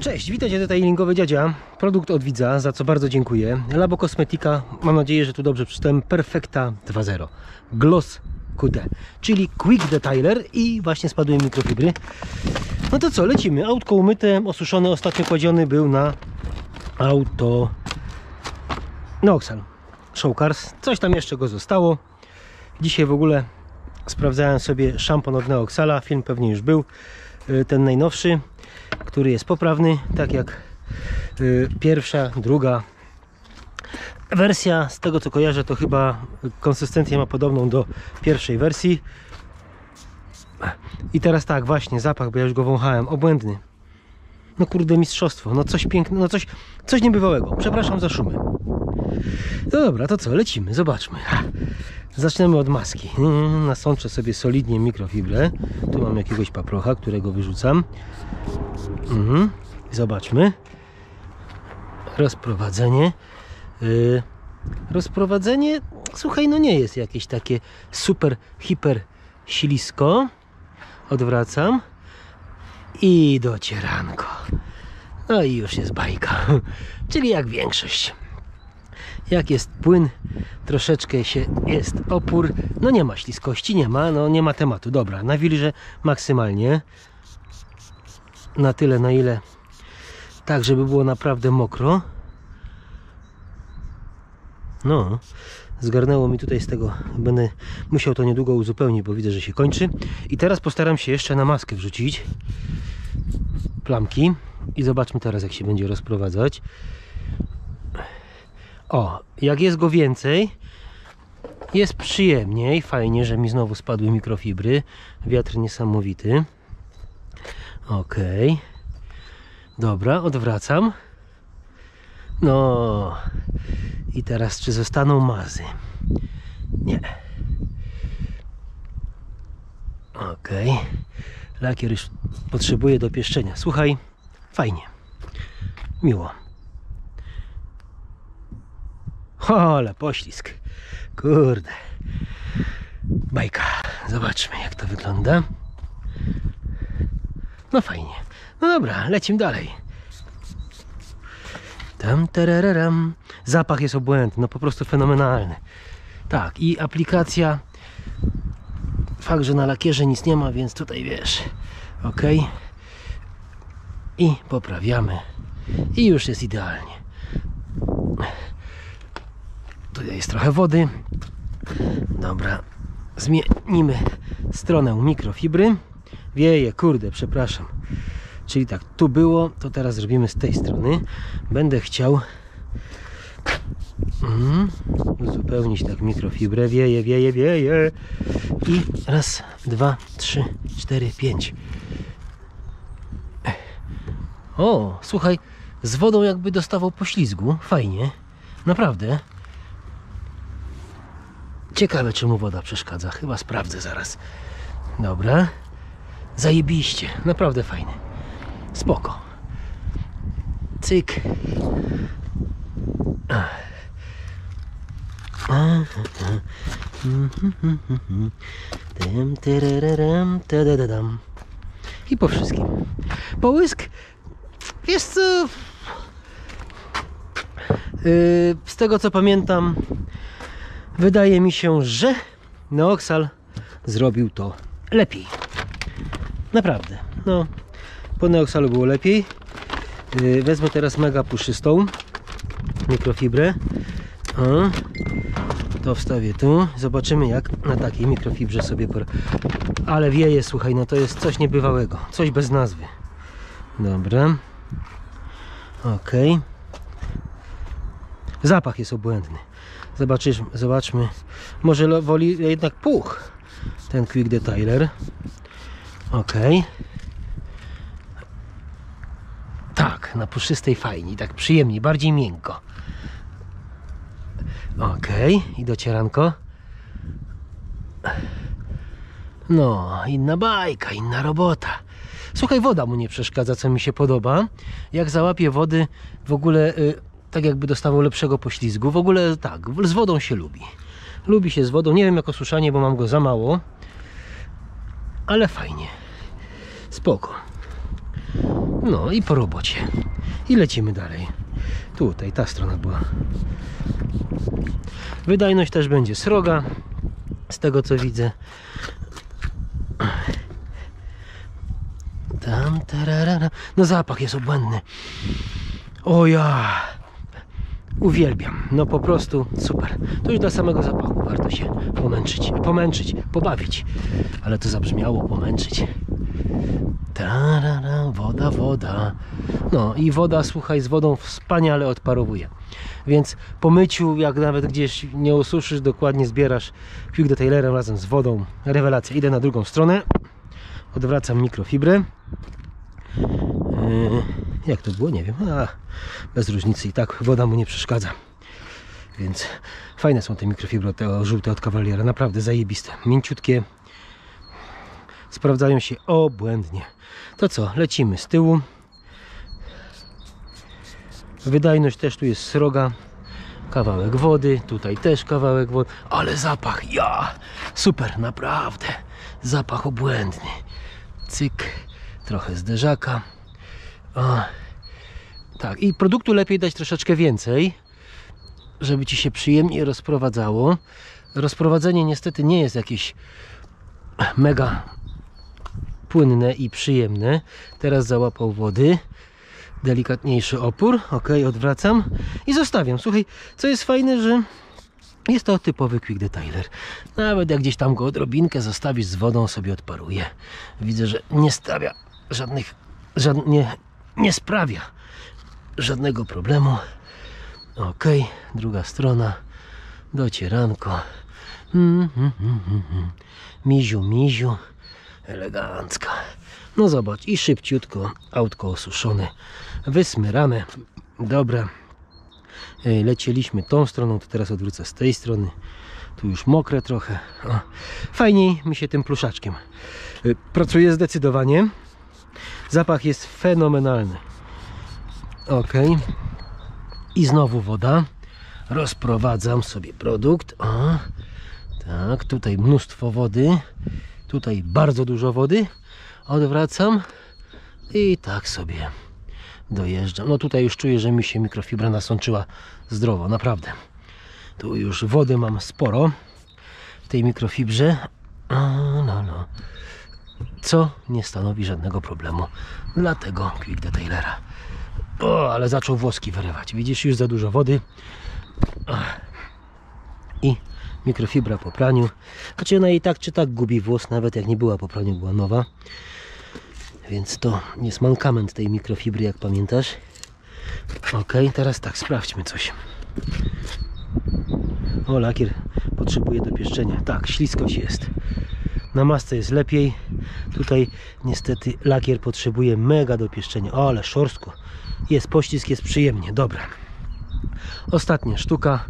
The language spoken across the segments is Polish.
Cześć, witajcie detailingowy dziadzia. Produkt od widza, za co bardzo dziękuję. Labo Kosmetika, mam nadzieję, że tu dobrze przeczytałem. Perfecta 2.0 Gloss QD, czyli Quick Detailer i właśnie spadły mikrofibry. No to co, lecimy. Autko umyte, osuszone, ostatnio kładziony był na auto Noxal Showcars. Coś tam jeszcze go zostało. Dzisiaj w ogóle sprawdzałem sobie szampon od Neoxala. Film pewnie już był, y, ten najnowszy, który jest poprawny, tak jak y, pierwsza, druga wersja. Z tego co kojarzę, to chyba konsystencję ma podobną do pierwszej wersji. I teraz tak, właśnie zapach, bo ja już go wąchałem, obłędny. No kurde, mistrzostwo, no coś pięknego, no coś, coś niebywałego. Przepraszam za szumy. Dobra, to co, lecimy, zobaczmy. Zaczniemy od maski. Mm, Nasączę sobie solidnie mikrofibrę. Tu mam jakiegoś paprocha, którego wyrzucam. Mhm. Zobaczmy. Rozprowadzenie. Yy, rozprowadzenie, słuchaj, no nie jest jakieś takie super, hiper silisko. Odwracam. I docieranko. No i już jest bajka. Czyli jak większość jak jest płyn, troszeczkę się jest opór, no nie ma śliskości, nie ma, no nie ma tematu. Dobra, nawilżę maksymalnie, na tyle na ile, tak żeby było naprawdę mokro. No, zgarnęło mi tutaj z tego, będę musiał to niedługo uzupełnić, bo widzę, że się kończy. I teraz postaram się jeszcze na maskę wrzucić plamki i zobaczmy teraz jak się będzie rozprowadzać. O, jak jest go więcej, jest przyjemniej. Fajnie, że mi znowu spadły mikrofibry. Wiatr niesamowity. Ok. Dobra, odwracam. No. I teraz czy zostaną mazy? Nie. Ok. Lakier już potrzebuje dopieszczenia. Słuchaj, fajnie. Miło. O, ale poślizg. Kurde. Bajka. Zobaczmy jak to wygląda. No fajnie. No dobra, lecimy dalej. Tam, tereraram. Zapach jest obłędny, no po prostu fenomenalny. Tak, i aplikacja. Fakt, że na lakierze nic nie ma, więc tutaj wiesz. Ok. I poprawiamy. I już jest idealnie. Tutaj jest trochę wody. Dobra. Zmienimy stronę mikrofibry. Wieje, kurde, przepraszam. Czyli tak, tu było, to teraz zrobimy z tej strony. Będę chciał mm, uzupełnić tak mikrofibrę. Wieje, wieje, wieje. I raz, dwa, trzy, cztery, pięć. O, słuchaj, z wodą jakby dostawał poślizgu. Fajnie. Naprawdę. Ciekawe, czemu woda przeszkadza. Chyba sprawdzę zaraz. Dobra. Zajebiście. Naprawdę fajny. Spoko. Cyk. I po wszystkim. Połysk? Wiesz co? Yy, z tego co pamiętam, Wydaje mi się, że Neoxal zrobił to lepiej. Naprawdę. No, po Neoxalu było lepiej. Yy, Wezmę teraz mega puszystą mikrofibrę. O, to wstawię tu. Zobaczymy jak na takiej mikrofibrze sobie... por- Ale wieje, słuchaj, no to jest coś niebywałego. Coś bez nazwy. Dobra. Ok. Zapach jest obłędny. Zobaczysz, zobaczmy. Może woli jednak puch ten Quick Detailer. Ok. Tak. na puszystej fajnie, tak przyjemniej, bardziej miękko. Okej, i docieranko. No, inna bajka, inna robota. Słuchaj, woda mu nie przeszkadza, co mi się podoba. Jak załapie wody, w ogóle y, tak jakby dostawał lepszego poślizgu. W ogóle tak, z wodą się lubi. Lubi się z wodą. Nie wiem jak osuszanie, bo mam go za mało. Ale fajnie. Spoko. No i po robocie. I lecimy dalej. Tutaj, ta strona była. Wydajność też będzie sroga. Z tego co widzę. Tam, tararara. No zapach jest obłędny. O ja. Uwielbiam. No po prostu super. To już dla samego zapachu warto się pomęczyć. Pomęczyć, pobawić. Ale to zabrzmiało pomęczyć. Tarara, woda, woda. No i woda, słuchaj, z wodą wspaniale odparowuje. Więc po myciu, jak nawet gdzieś nie ususzysz, dokładnie zbierasz Quick Detailerem razem z wodą. Rewelacja. Idę na drugą stronę. Odwracam mikrofibrę. Yy, jak to było? Nie wiem. A, bez różnicy i tak woda mu nie przeszkadza. Więc fajne są te mikrofibry te żółte od kawaliera. Naprawdę zajebiste. Mięciutkie. Sprawdzają się obłędnie. To co? Lecimy z tyłu. Wydajność też tu jest sroga. Kawałek wody, tutaj też kawałek wody, ale zapach, ja! Super, naprawdę. Zapach obłędny. Cyk, trochę zderzaka. Tak, i produktu lepiej dać troszeczkę więcej, żeby ci się przyjemnie rozprowadzało. Rozprowadzenie niestety nie jest jakieś mega płynne i przyjemne. Teraz załapał wody. Delikatniejszy opór. Ok, odwracam i zostawiam. Słuchaj, co jest fajne, że jest to typowy quick detailer. Nawet jak gdzieś tam go odrobinkę zostawisz z wodą, sobie odparuje. Widzę, że nie stawia żadnych, żad, nie, sprawia żadnego problemu. Ok, druga strona. Docieranko. Mm, mm, mm. Miziu, miziu. Elegancka. No zobacz, i szybciutko autko osuszone. Wysmyrane. Dobra. Lecieliśmy tą stroną, to teraz odwrócę z tej strony. Tu już mokre trochę. O. Fajniej mi się tym pluszaczkiem. Y, Pracuje zdecydowanie. Zapach jest fenomenalny. Ok. I znowu woda. Rozprowadzam sobie produkt. O. Tak, tutaj mnóstwo wody. Tutaj bardzo dużo wody. Odwracam. I tak sobie dojeżdżam. No tutaj już czuję, że mi się mikrofibra nasączyła zdrowo, naprawdę. Tu już wody mam sporo w tej mikrofibrze. O, no, no. Co nie stanowi żadnego problemu dla tego Quick Detailera. O, ale zaczął włoski wyrywać. Widzisz, już za dużo wody. I mikrofibra po praniu. Znaczy ona i tak czy tak gubi włos, nawet jak nie była po praniu, była nowa. Więc to jest mankament tej mikrofibry, jak pamiętasz. Ok, teraz tak, sprawdźmy coś. O, lakier potrzebuje dopieszczenia. Tak, śliskość jest. Na masce jest lepiej. Tutaj niestety lakier potrzebuje mega dopieszczenia. O, ale szorstko. Jest pościsk, jest przyjemnie. Dobra. Ostatnia sztuka.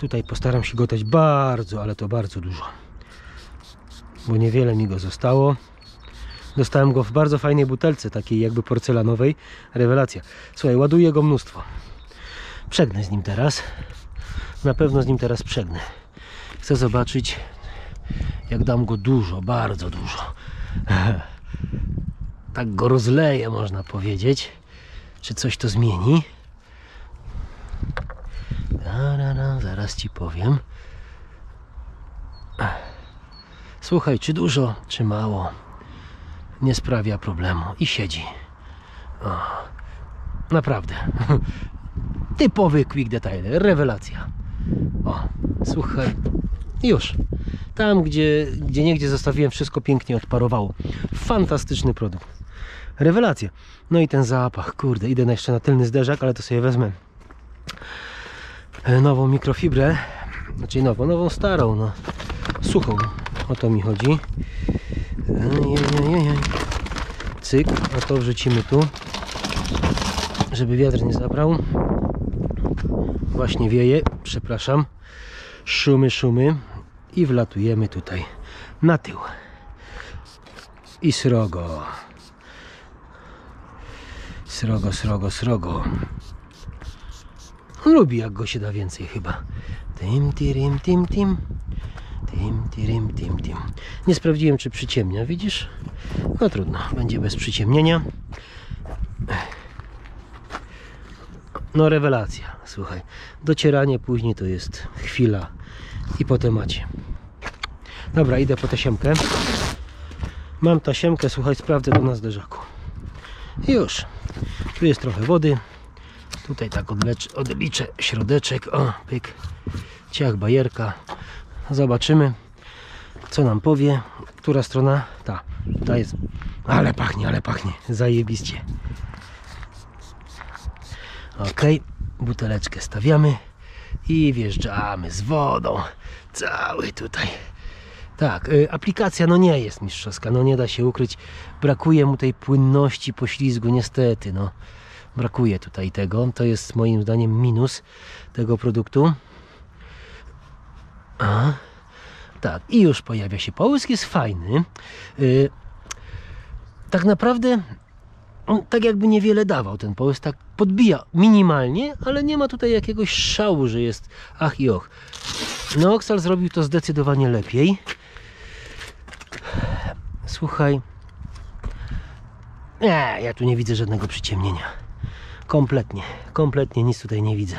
Tutaj postaram się go dać bardzo, ale to bardzo dużo. Bo niewiele mi go zostało. Dostałem go w bardzo fajnej butelce, takiej jakby porcelanowej. Rewelacja. Słuchaj, ładuję go mnóstwo. Przegnę z nim teraz. Na pewno z nim teraz przegnę. Chcę zobaczyć, jak dam go dużo, bardzo dużo. Tak go rozleję, można powiedzieć. Czy coś to zmieni? Tarara, Zaraz ci powiem. Słuchaj, czy dużo, czy mało, nie sprawia problemu i siedzi. O, naprawdę. Typowy quick detailer, rewelacja. O, słuchaj, już. Tam, gdzie, gdzie niegdzie zostawiłem, wszystko pięknie odparowało. Fantastyczny produkt. Rewelacja. No i ten zapach, kurde, idę jeszcze na tylny zderzak, ale to sobie wezmę e, nową mikrofibrę. Znaczy nową, nową starą, no. Suchą. O to mi chodzi. Ejejejej. Cyk, a to wrzucimy tu. żeby wiatr nie zabrał. Właśnie wieje, przepraszam. Szumy, szumy. I wlatujemy tutaj na tył. I srogo. Srogo, srogo, srogo. Lubi jak go się da więcej chyba. Tim, tirim, tim, tim. Tim, tirim, tim, tim. Nie sprawdziłem czy przyciemnia, widzisz? No trudno, będzie bez przyciemnienia. No rewelacja, słuchaj. Docieranie później to jest chwila i po temacie. Dobra, idę po tasiemkę. Mam tasiemkę, słuchaj, sprawdzę to na zderzaku. Już. Tu jest trochę wody. Tutaj tak odlecz, odliczę środeczek. O, pyk. Ciach, bajerka. Zobaczymy, co nam powie. Która strona? Ta. Ta jest. Ale pachnie, ale pachnie. Zajebiście. Ok. Buteleczkę stawiamy. I wjeżdżamy z wodą. Cały tutaj. Tak, y, aplikacja no nie jest mistrzowska, no nie da się ukryć. Brakuje mu tej płynności, poślizgu, niestety, no. Brakuje tutaj tego. To jest moim zdaniem minus tego produktu. A, tak, i już pojawia się połysk, jest fajny. Y, tak naprawdę on tak jakby niewiele dawał ten połysk, tak podbija minimalnie, ale nie ma tutaj jakiegoś szału, że jest ach i och. Neoxal zrobił to zdecydowanie lepiej. Słuchaj. Nie, ja tu nie widzę żadnego przyciemnienia. Kompletnie, kompletnie nic tutaj nie widzę.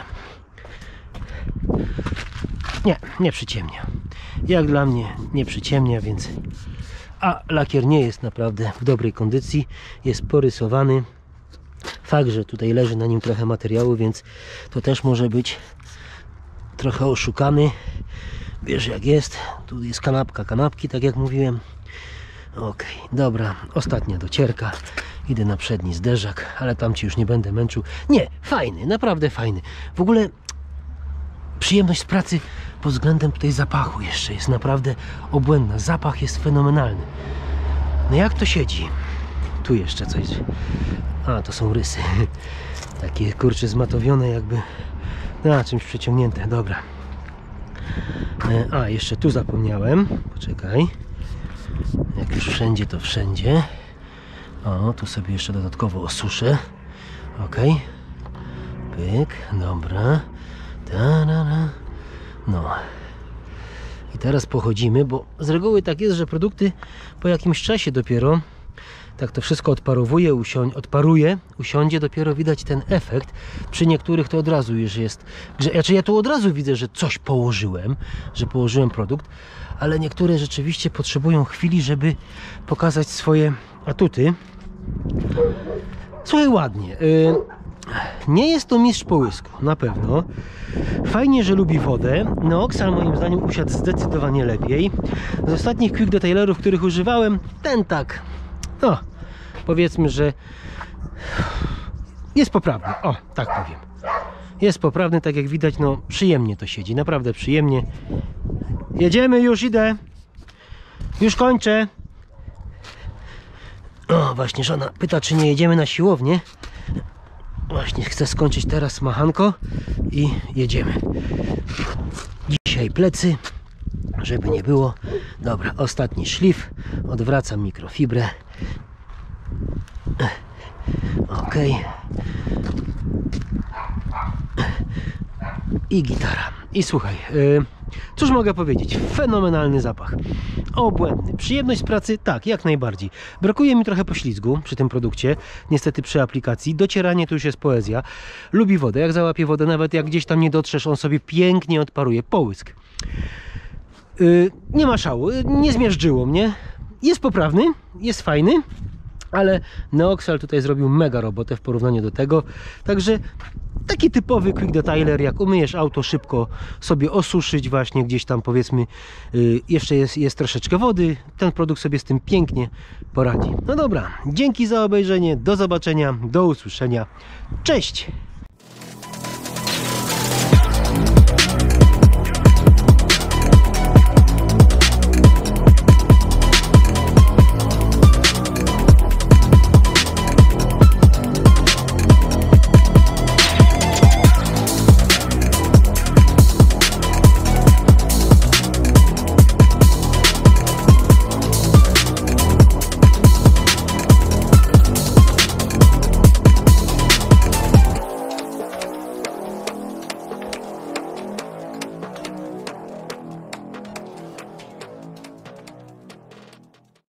Nie, nie przyciemnia. Jak dla mnie nie przyciemnia, więc. A lakier nie jest naprawdę w dobrej kondycji. Jest porysowany. Fakt, że tutaj leży na nim trochę materiału, więc to też może być trochę oszukany. Wiesz jak jest. Tu jest kanapka kanapki, tak jak mówiłem. Ok, dobra, ostatnia docierka. Idę na przedni zderzak, ale tam ci już nie będę męczył. Nie, fajny, naprawdę fajny. W ogóle przyjemność z pracy pod względem tutaj zapachu jeszcze jest naprawdę obłędna. Zapach jest fenomenalny. No jak to siedzi? Tu jeszcze coś. A, to są rysy. Takie kurcze zmatowione jakby. A, czymś przeciągnięte. Dobra. E, A, jeszcze tu zapomniałem. Poczekaj. Jak już wszędzie, to wszędzie. O, tu sobie jeszcze dodatkowo osuszę. Ok. Pyk, dobra. Ta-da-da. No. I teraz pochodzimy, bo z reguły tak jest, że produkty po jakimś czasie dopiero tak to wszystko odparowuje, usią- odparuje, usiądzie, dopiero widać ten efekt. Przy niektórych to od razu już jest. Że, znaczy ja tu od razu widzę, że coś położyłem, że położyłem produkt, ale niektóre rzeczywiście potrzebują chwili, żeby pokazać swoje atuty. Słuchaj, ładnie. Y, nie jest to mistrz połysku, na pewno. Fajnie, że lubi wodę. Neoxal moim zdaniem usiadł zdecydowanie lepiej. Z ostatnich quick detailerów, których używałem, ten tak, no, powiedzmy, że jest poprawny. O, tak powiem. Jest poprawny, tak jak widać, no przyjemnie to siedzi, naprawdę przyjemnie. Jedziemy, już idę. Już kończę. O, właśnie żona pyta, czy nie jedziemy na siłownię. Właśnie chcę skończyć teraz machanko i jedziemy. Dzisiaj plecy, żeby nie było. Dobra, ostatni szlif. Odwracam mikrofibrę. Ok. I gitara. I słuchaj, yy, cóż mogę powiedzieć? Fenomenalny zapach. Obłędny. Przyjemność z pracy? Tak, jak najbardziej. Brakuje mi trochę poślizgu przy tym produkcie. Niestety przy aplikacji. Docieranie to już jest poezja. Lubi wodę. Jak załapie wodę, nawet jak gdzieś tam nie dotrzesz, on sobie pięknie odparuje. Połysk. Yy, nie ma szału. Yy, nie zmiażdżyło mnie. Jest poprawny. Jest fajny. Ale Neoxal tutaj zrobił mega robotę w porównaniu do tego. Także taki typowy quick detailer, jak umyjesz auto szybko sobie osuszyć właśnie gdzieś tam powiedzmy y, jeszcze jest, jest troszeczkę wody, ten produkt sobie z tym pięknie poradzi. No dobra, dzięki za obejrzenie, do zobaczenia, do usłyszenia, cześć!